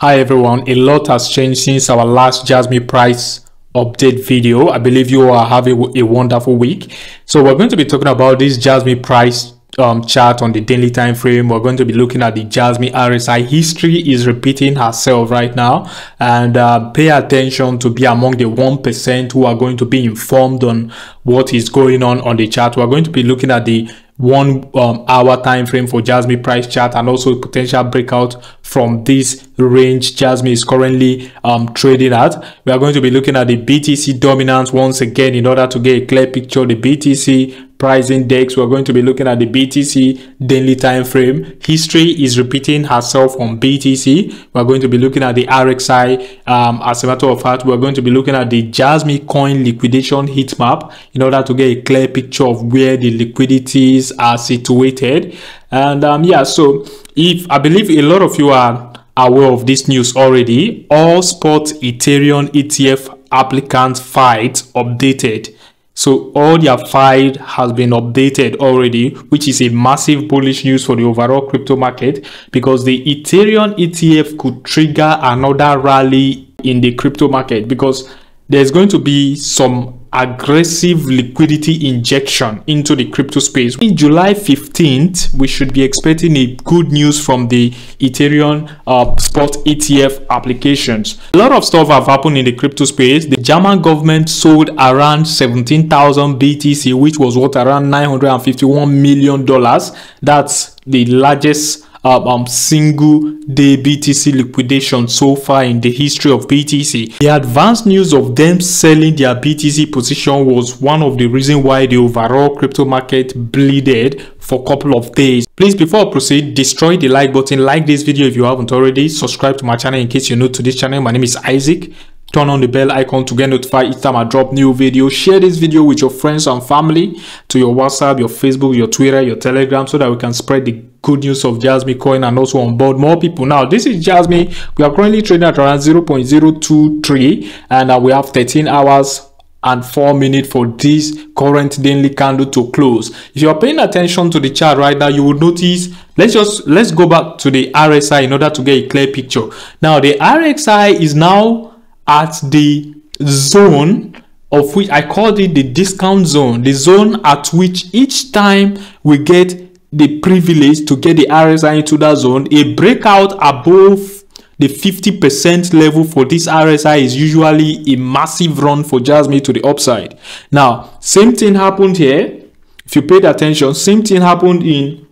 Hi everyone, a lot has changed since our last Jasmy price update video. I believe you are having a wonderful week. So we're going to be talking about this Jasmy price um, chart on the daily time frame. We're going to be looking at the Jasmy RSI. History is repeating herself right now and uh, pay attention to be among the 1% who are going to be informed on what is going on on the chart. We're going to be looking at the one um, hour time frame for Jasmy price chart and also potential breakout from this range Jasmy is currently um, trading at. We are going to be looking at the BTC dominance once again in order to get a clear picture. The BTC price index we're going to be looking at the btc daily time frame. History is repeating herself on btc we're going to be looking at the rxi um, as a matter of fact we're going to be looking at the jasmy coin liquidation heat map in order to get a clear picture of where the liquidities are situated. And um, yeah so if i believe a lot of you are aware of this news already. All spot ethereum etf applicant fight updated so all their file has been updated already, which is a massive bullish news for the overall crypto market because the Ethereum ETF could trigger another rally in the crypto market because there's going to be some aggressive liquidity injection into the crypto space. In July 15th, we should be expecting a good news from the Ethereum uh, spot ETF applications. A lot of stuff have happened in the crypto space. The German government sold around 17,000 BTC, which was worth around 951 million dollars. That's the largest um, single day BTC liquidation so far in the history of BTC. The advanced news of them selling their BTC position was one of the reasons why the overall crypto market bleeded for a couple of days. Please, before I proceed, destroy the like button, like this video if you haven't already, subscribe to my channel in case you're new to this channel. My name is Isaac turn on the bell icon to get notified each time I drop new video. Share this video with your friends and family to your WhatsApp, your Facebook, your Twitter, your Telegram so that we can spread the good news of jasmy coin and also onboard more people. Now, this is jasmy We are currently trading at around 0.023 and uh, we have 13 hours and 4 minutes for this current daily candle to close. If you are paying attention to the chart right now, you will notice let's just let's go back to the RSI in order to get a clear picture. Now, the RSI is now at the zone of which I called it the discount zone, the zone at which each time we get the privilege to get the RSI into that zone, a breakout above the 50% level for this RSI is usually a massive run for Jasmy to the upside. Now, same thing happened here. If you paid attention, same thing happened in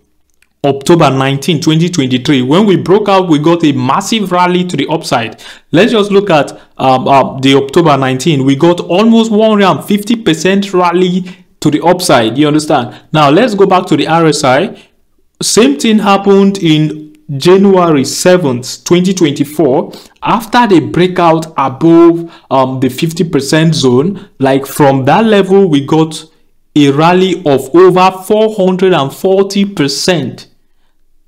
October 19, 2023. When we broke out, we got a massive rally to the upside. Let's just look at um, uh, the October 19. We got almost 150% rally to the upside. You understand? Now, let's go back to the RSI. Same thing happened in January 7th, 2024, after the breakout above um, the 50% zone, like from that level, we got a rally of over 440%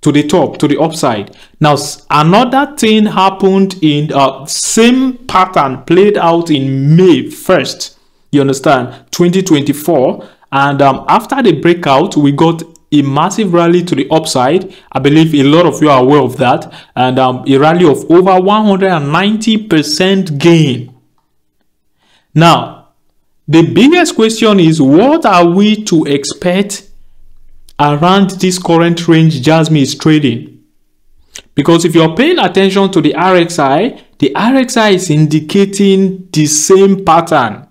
to the top, to the upside. Now, another thing happened in uh, same pattern played out in May 1st. You understand? 2024. And um, after the breakout, we got a massive rally to the upside. I believe a lot of you are aware of that. And um, a rally of over 190% gain. Now, the biggest question is what are we to expect around this current range Jasmy is trading. Because if you're paying attention to the RXI, the RXI is indicating the same pattern.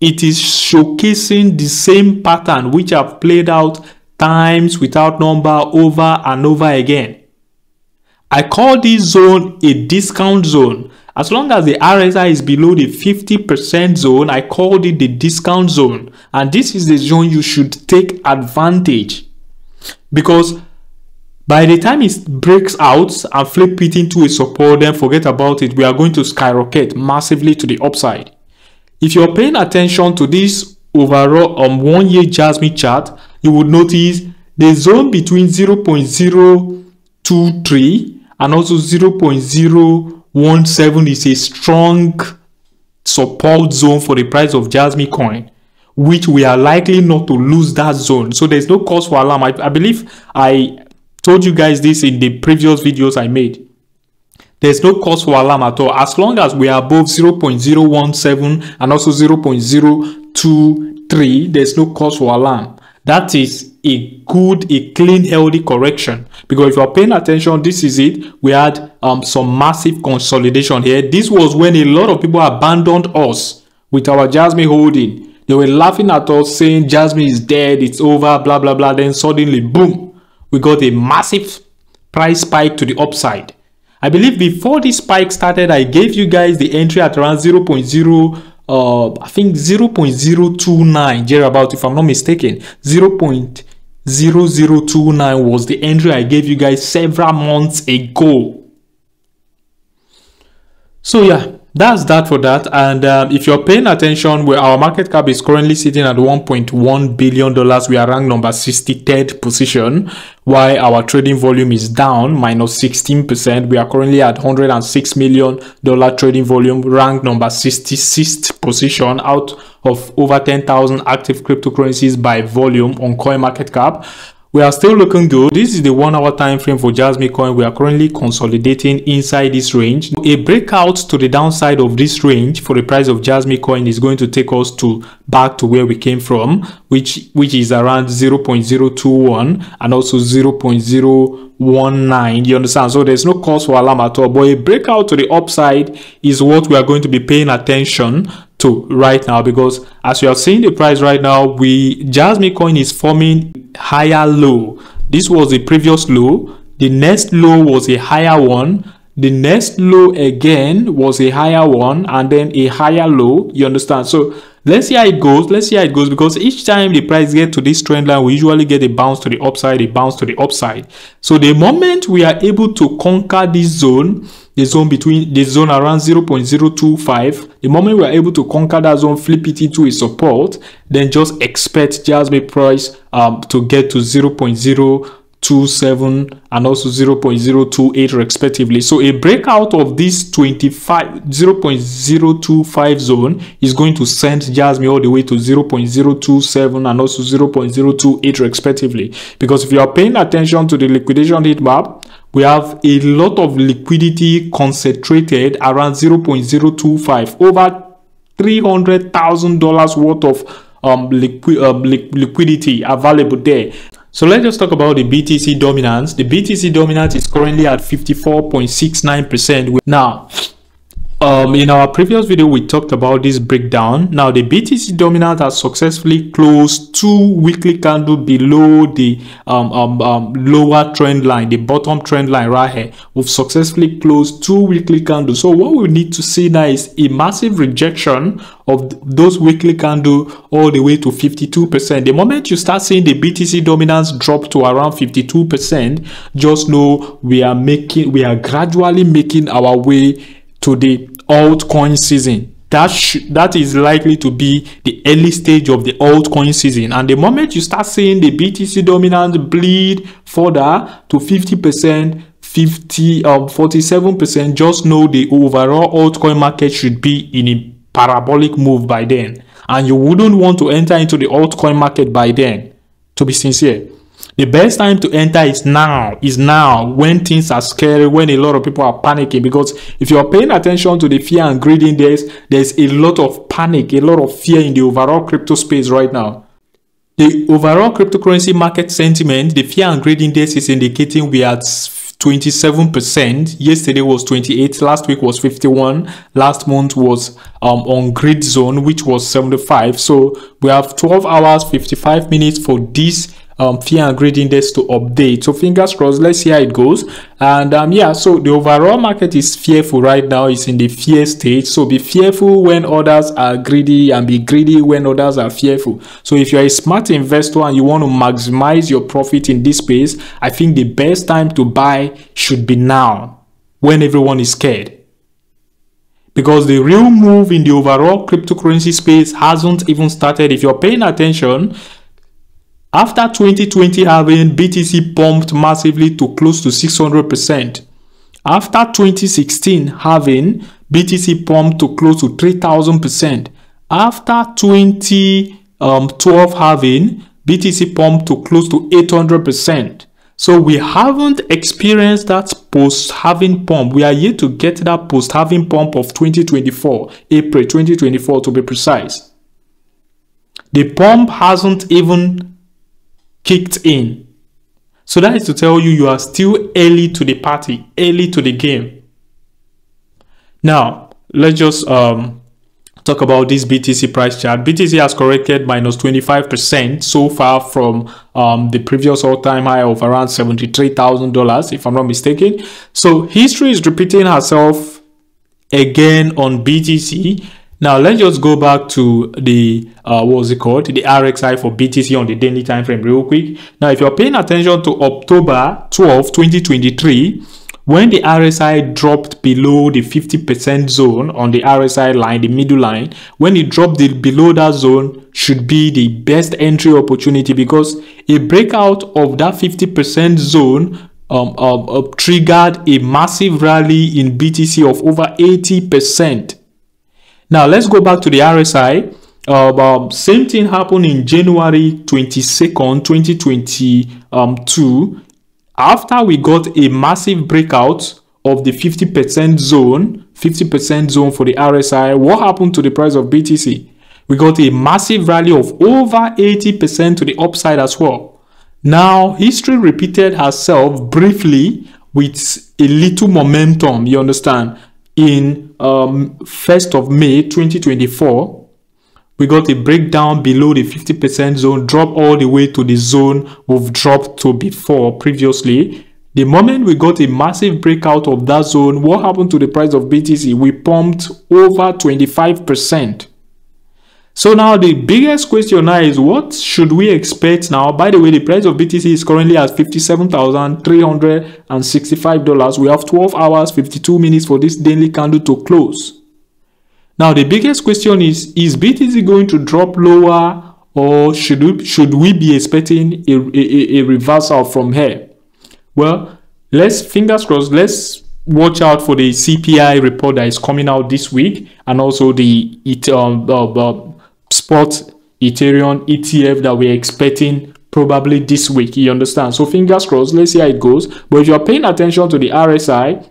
It is showcasing the same pattern which have played out times without number over and over again. I call this zone a discount zone. As long as the RSI is below the 50% zone, I called it the discount zone. And this is the zone you should take advantage because by the time it breaks out and flip it into a support, then forget about it. We are going to skyrocket massively to the upside. If you're paying attention to this overall um, one year Jasmy chart, you would notice the zone between 0.023 and also 0.017 is a strong support zone for the price of Jasmy coin which we are likely not to lose that zone. So there's no cause for alarm. I, I believe I told you guys this in the previous videos I made. there's no cause for alarm at all as long as we are above 0.017 and also 0.023 there's no cause for alarm that is a good a clean healthy correction because if you're paying attention this is it we had um, some massive consolidation here this was when a lot of people abandoned us with our jasmy holding they were laughing at us saying jasmy is dead it's over blah blah blah. Then suddenly boom we got a massive price spike to the upside. I believe before this spike started i gave you guys the entry at around 0.0 uh i think 0.029 about if i'm not mistaken. 0.0029 was the entry i gave you guys several months ago. So yeah that's that for that. And um, if you're paying attention where our market cap is currently sitting at 1.1 billion dollars. We are ranked number 63rd position while our trading volume is down minus 16 percent. We are currently at 106 million dollar trading volume ranked number 66th position out of over 10,000 active cryptocurrencies by volume on coin market cap we are still looking good. This is the one hour time frame for Jasmy coin. We are currently consolidating inside this range. A breakout to the downside of this range for the price of Jasmy coin is going to take us to back to where we came from, which which is around 0.021 and also 0.019. You understand? So there's no cause for alarm at all. But a breakout to the upside is what we are going to be paying attention to right now because as you are seeing the price right now we jasmy coin is forming higher low. This was the previous low. The next low was a higher one. The next low again was a higher one and then a higher low. You understand? So let's see how it goes. Let's see how it goes because each time the price get to this trend line we usually get a bounce to the upside a bounce to the upside. So the moment we are able to conquer this zone the zone between the zone around 0.025 the moment we are able to conquer that zone flip it into a support then just expect jasmy price um, to get to 0.027 and also 0.028 respectively so a breakout of this 25 0.025 zone is going to send jasmy all the way to 0.027 and also 0.028 respectively because if you are paying attention to the liquidation heat map we have a lot of liquidity concentrated around 0.025 over $300,000 worth of um, liqui uh, li liquidity available there. So let's just talk about the BTC dominance. The BTC dominance is currently at 54.69%. Now, um, in our previous video, we talked about this breakdown. Now, the BTC dominant has successfully closed two weekly candle below the um, um, um, lower trend line, the bottom trend line right here. We've successfully closed two weekly candles. So what we need to see now is a massive rejection of those weekly candle all the way to 52%. The moment you start seeing the BTC dominance drop to around 52%, just know we are making, we are gradually making our way to the altcoin season. That that is likely to be the early stage of the altcoin season. And the moment you start seeing the btc dominance bleed further to 50 percent 50 um 47 percent just know the overall altcoin market should be in a parabolic move by then. And you wouldn't want to enter into the altcoin market by then. To be sincere the best time to enter is now, is now when things are scary, when a lot of people are panicking. Because if you're paying attention to the fear and greed index, there's a lot of panic, a lot of fear in the overall crypto space right now. The overall cryptocurrency market sentiment, the fear and greed index is indicating we are 27%. Yesterday was 28. Last week was 51. Last month was um, on grid zone, which was 75. So we have 12 hours, 55 minutes for this um, fear and greed index to update. So fingers crossed, let's see how it goes. And um, yeah, so the overall market is fearful right now. It's in the fear stage. So be fearful when others are greedy and be greedy when others are fearful. So if you're a smart investor and you want to maximize your profit in this space, I think the best time to buy should be now when everyone is scared because the real move in the overall cryptocurrency space hasn't even started. If you're paying attention, after 2020 halving BTC pumped massively to close to 600%. After 2016 halving BTC pumped to close to 3000%. After 2012 um, halving BTC pumped to close to 800%. So we haven't experienced that post halving pump. We are yet to get that post halving pump of 2024, April 2024 to be precise. The pump hasn't even kicked in. So that is to tell you you are still early to the party, early to the game. Now, let's just um, talk about this BTC price chart. BTC has corrected minus 25% so far from um, the previous all-time high of around $73,000, if I'm not mistaken. So history is repeating herself again on BTC. Now let's just go back to the uh, what was it called the RXI for BTC on the daily time frame real quick. Now if you're paying attention to October 12, 2023, when the RSI dropped below the 50% zone on the RSI line, the middle line, when it dropped the, below that zone should be the best entry opportunity because a breakout of that 50% zone um, um, uh, triggered a massive rally in BTC of over 80%. Now let's go back to the RSI. Uh, um, same thing happened in January 22nd, 2022 after we got a massive breakout of the 50% zone, 50% zone for the RSI, what happened to the price of BTC? We got a massive rally of over 80% to the upside as well. Now, history repeated herself briefly with a little momentum, you understand, in um, 1st of May 2024 we got a breakdown below the 50% zone, drop all the way to the zone we've dropped to before previously. The moment we got a massive breakout of that zone, what happened to the price of BTC? We pumped over 25%. So now the biggest question now is what should we expect now? By the way, the price of BTC is currently at $57,365. We have 12 hours, 52 minutes for this daily candle to close. Now, the biggest question is, is BTC going to drop lower or should we, should we be expecting a, a, a reversal from here? Well, let's fingers crossed, let's watch out for the CPI report that is coming out this week and also the it, um, uh, uh, spot Ethereum ETF that we're expecting probably this week. You understand? So fingers crossed, let's see how it goes. But if you're paying attention to the RSI,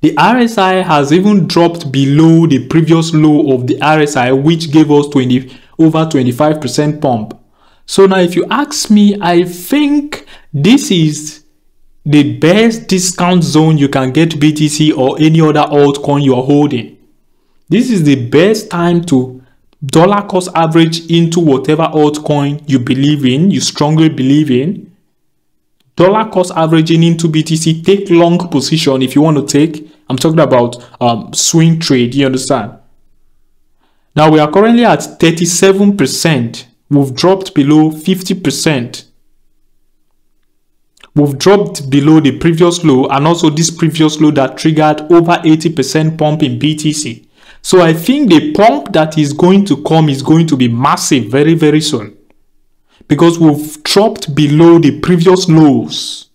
the RSI has even dropped below the previous low of the RSI, which gave us 20 over 25% pump. So now if you ask me, I think this is the best discount zone you can get BTC or any other altcoin you're holding. This is the best time to dollar cost average into whatever altcoin you believe in, you strongly believe in dollar cost averaging into BTC, take long position if you want to take. I'm talking about um, swing trade, you understand? Now we are currently at 37%. We've dropped below 50%. We've dropped below the previous low and also this previous low that triggered over 80% pump in BTC. So I think the pump that is going to come is going to be massive very, very soon because we've dropped below the previous lows.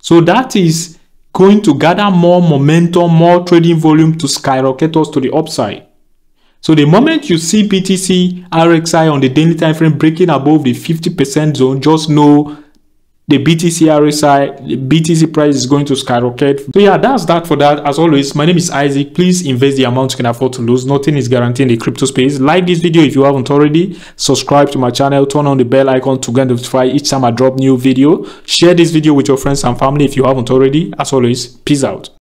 So that is going to gather more momentum, more trading volume to skyrocket us to the upside. So the moment you see BTC RXI on the daily time frame breaking above the 50% zone, just know the BTC RSI, the BTC price is going to skyrocket. So yeah, that's that for that. As always, my name is Isaac. Please invest the amount you can afford to lose. Nothing is guaranteed in the crypto space. Like this video if you haven't already. Subscribe to my channel. Turn on the bell icon to get notified each time I drop new video. Share this video with your friends and family if you haven't already. As always, peace out.